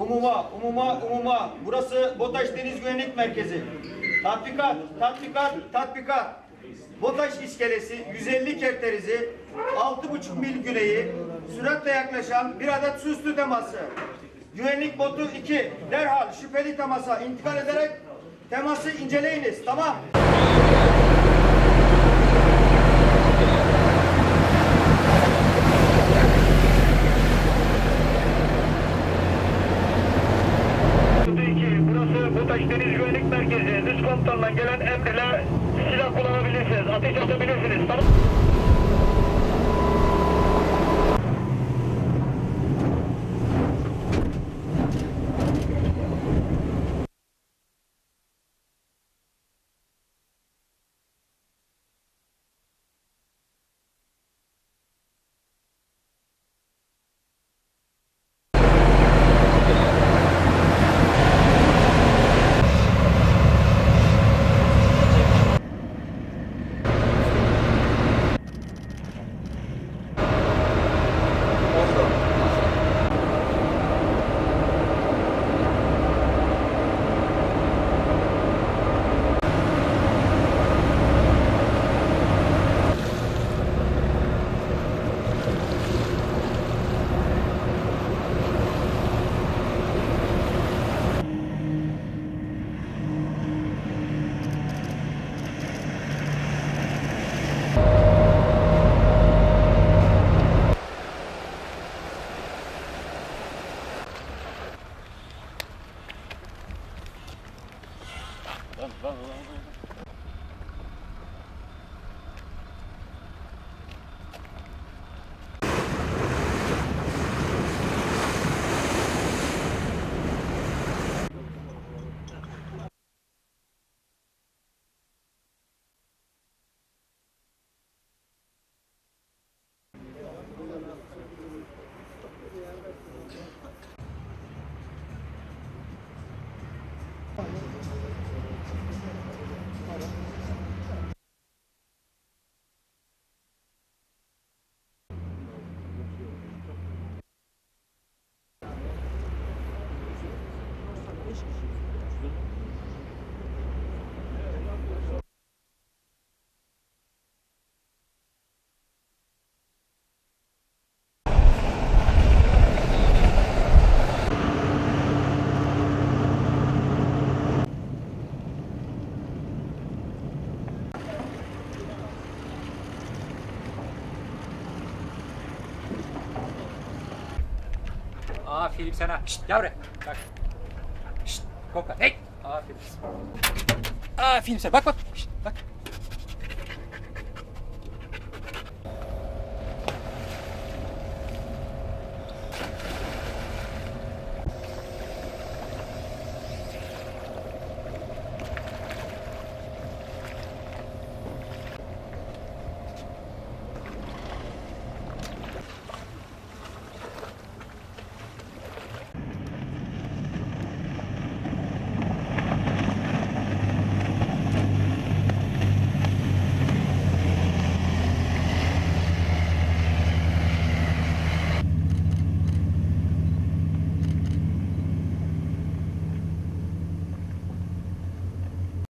Umuma, umuma, umuma. Burası BOTAŞ Deniz Güvenlik Merkezi. Tatbikat, tatbikat, tatbikat. BOTAŞ iskelesi 150 kerterizi 6,5 mil güneyi süratle yaklaşan bir adet süslü teması. Güvenlik botu 2. Derhal şüpheli temasa intikal ederek teması inceleyiniz. Tamam. Kutu 2, burası BOTAŞ Deniz Güvenlik Merkezi. Üst komutandan gelen emrle silah kullanabilirsiniz. Ateş açabilirsiniz. Tamam. Vamos, vamos, vamos. Aferin sana. Şşt yavru. Bak. Şşt kokla. Hey. Aferin. Aferin sana. Bak bak. Şşt bak.